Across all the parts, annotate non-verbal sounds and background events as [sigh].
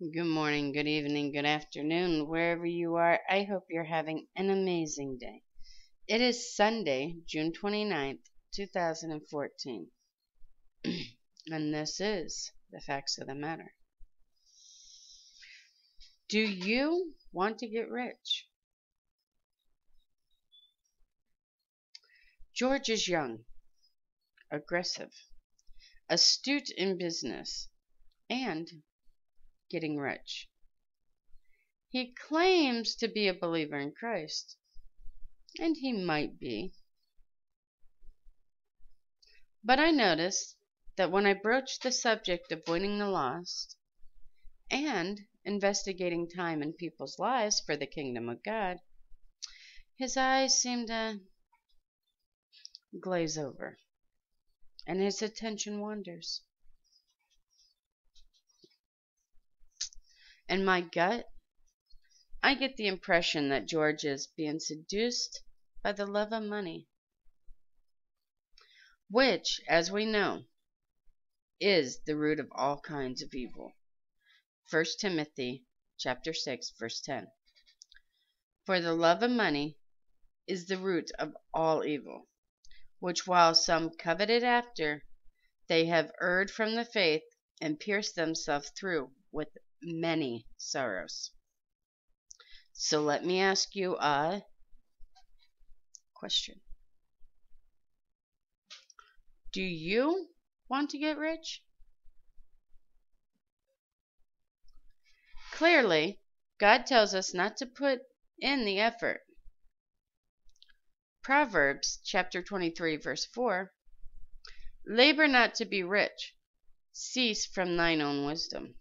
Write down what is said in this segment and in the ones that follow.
Good morning, good evening, good afternoon, wherever you are. I hope you're having an amazing day. It is Sunday, June 29th, 2014. [clears throat] and this is the facts of the matter. Do you want to get rich? George is young, aggressive, astute in business, and getting rich. He claims to be a believer in Christ, and he might be. But I noticed that when I broached the subject of winning the lost and investigating time in people's lives for the kingdom of God, his eyes seemed to glaze over and his attention wanders. And my gut, I get the impression that George is being seduced by the love of money, which, as we know, is the root of all kinds of evil. 1 Timothy chapter 6 verse 10. For the love of money is the root of all evil, which while some coveted after, they have erred from the faith and pierced themselves through with many sorrows. So let me ask you a question. Do you want to get rich? Clearly, God tells us not to put in the effort. Proverbs chapter 23 verse 4 Labor not to be rich, cease from thine own wisdom.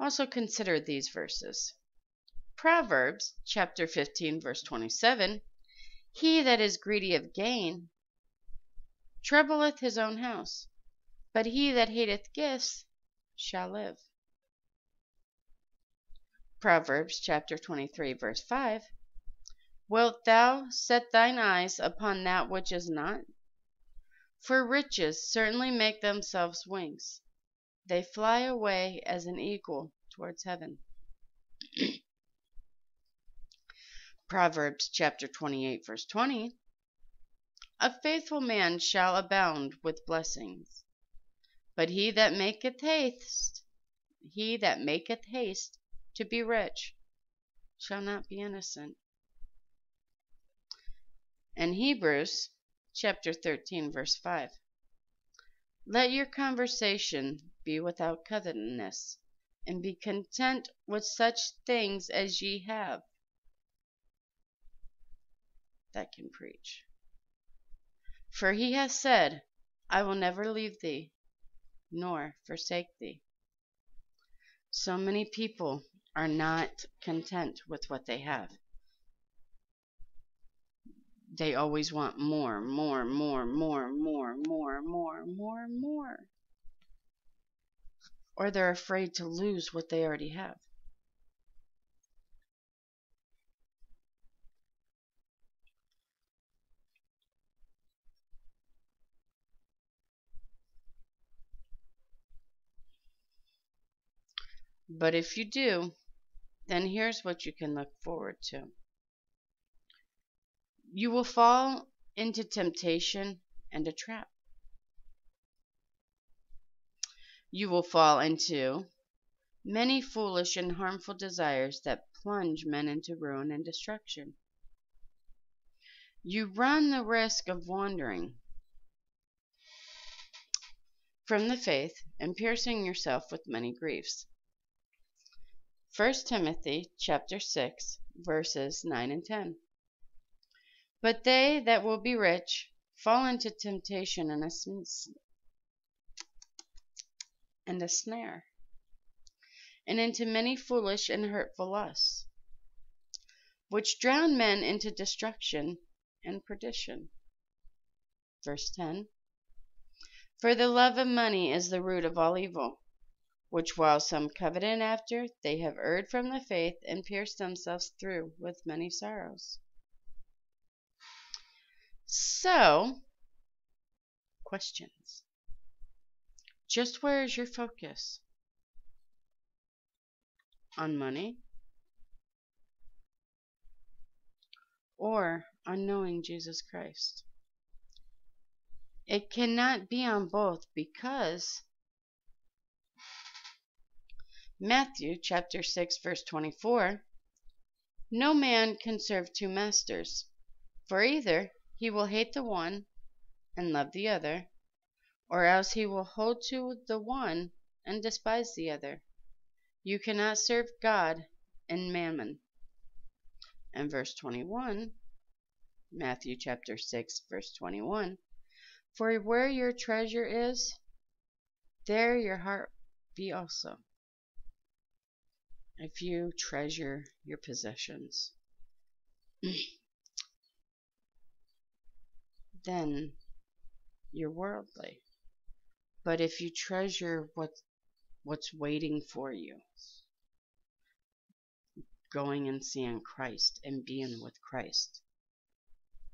Also consider these verses. Proverbs chapter 15 verse 27 He that is greedy of gain troubleth his own house, but he that hateth gifts shall live. Proverbs chapter 23 verse 5 Wilt thou set thine eyes upon that which is not? For riches certainly make themselves wings, they fly away as an eagle towards heaven. [clears throat] Proverbs chapter 28, verse 20. A faithful man shall abound with blessings, but he that maketh haste, he that maketh haste to be rich, shall not be innocent. And Hebrews chapter 13, verse 5. Let your conversation be without covetousness, and be content with such things as ye have. That can preach. For he has said, I will never leave thee, nor forsake thee. So many people are not content with what they have. They always want more, more, more, more, more, more, more, more, more. Or they're afraid to lose what they already have. But if you do, then here's what you can look forward to. You will fall into temptation and a trap. You will fall into many foolish and harmful desires that plunge men into ruin and destruction. You run the risk of wandering from the faith and piercing yourself with many griefs. 1 Timothy chapter 6 verses 9 and 10. But they that will be rich fall into temptation and a, and a snare, and into many foolish and hurtful lusts, which drown men into destruction and perdition. Verse 10 For the love of money is the root of all evil, which while some coveted after, they have erred from the faith and pierced themselves through with many sorrows. So, questions. Just where is your focus? on money or on knowing Jesus Christ. It cannot be on both because Matthew chapter 6 verse 24 No man can serve two masters for either he will hate the one and love the other or else he will hold to the one and despise the other. You cannot serve God and mammon. And verse 21 Matthew chapter 6 verse 21 For where your treasure is there your heart be also. If you treasure your possessions, [clears throat] then you're worldly. But if you treasure what, what's waiting for you, going and seeing Christ and being with Christ,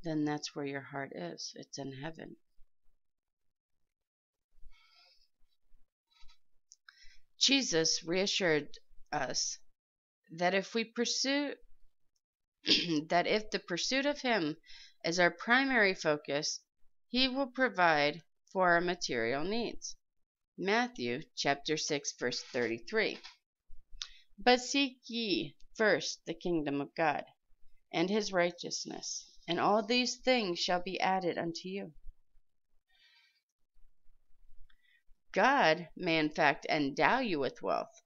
then that's where your heart is. It's in heaven. Jesus reassured us that if we pursue [clears throat] that if the pursuit of him is our primary focus, he will provide for our material needs. Matthew chapter 6 verse 33. But seek ye first the kingdom of God and his righteousness, and all these things shall be added unto you. God may in fact endow you with wealth,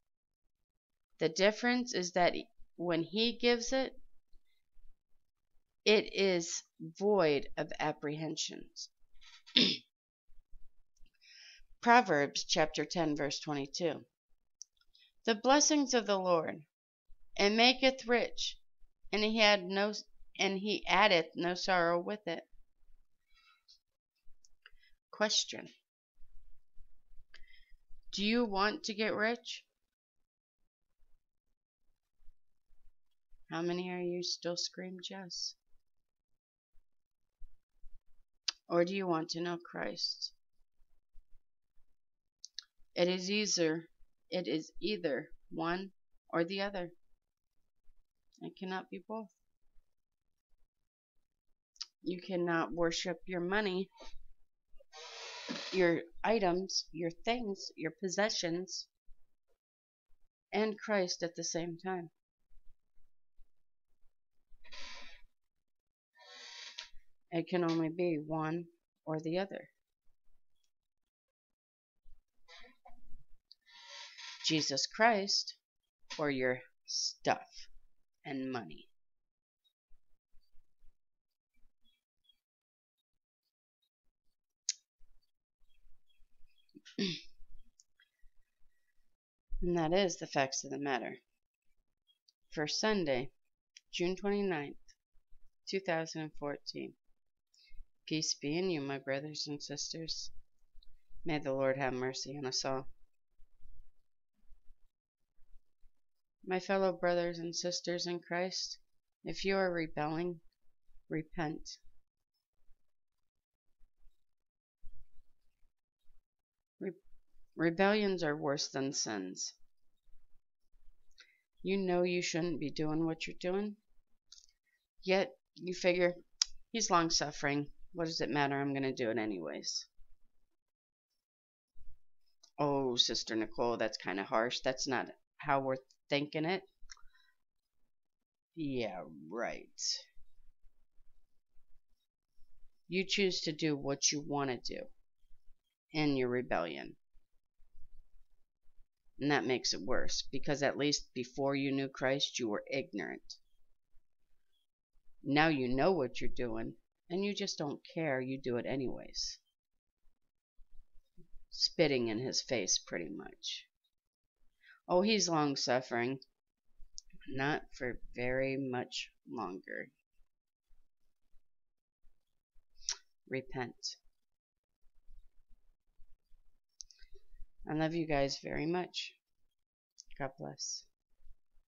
the difference is that when he gives it, it is void of apprehensions. [clears throat] Proverbs chapter 10 verse 22. The blessings of the Lord, and maketh rich, and he had no and he addeth no sorrow with it. Question. Do you want to get rich? How many are you still scream yes? Or do you want to know Christ? It is either it is either one or the other. It cannot be both. You cannot worship your money, your items, your things, your possessions, and Christ at the same time. It can only be one or the other. Jesus Christ or your stuff and money. [clears throat] and that is the facts of the matter. For Sunday, June 29th, 2014. Peace be in you, my brothers and sisters. May the Lord have mercy on us all. My fellow brothers and sisters in Christ, if you are rebelling, repent. Re rebellions are worse than sins. You know you shouldn't be doing what you're doing, yet you figure, he's long suffering. What does it matter? I'm going to do it anyways. Oh, Sister Nicole, that's kind of harsh. That's not how we're thinking it. Yeah, right. You choose to do what you want to do in your rebellion. And that makes it worse because at least before you knew Christ, you were ignorant. Now you know what you're doing and you just don't care, you do it anyways. Spitting in his face, pretty much. Oh, he's long suffering. Not for very much longer. Repent. I love you guys very much. God bless.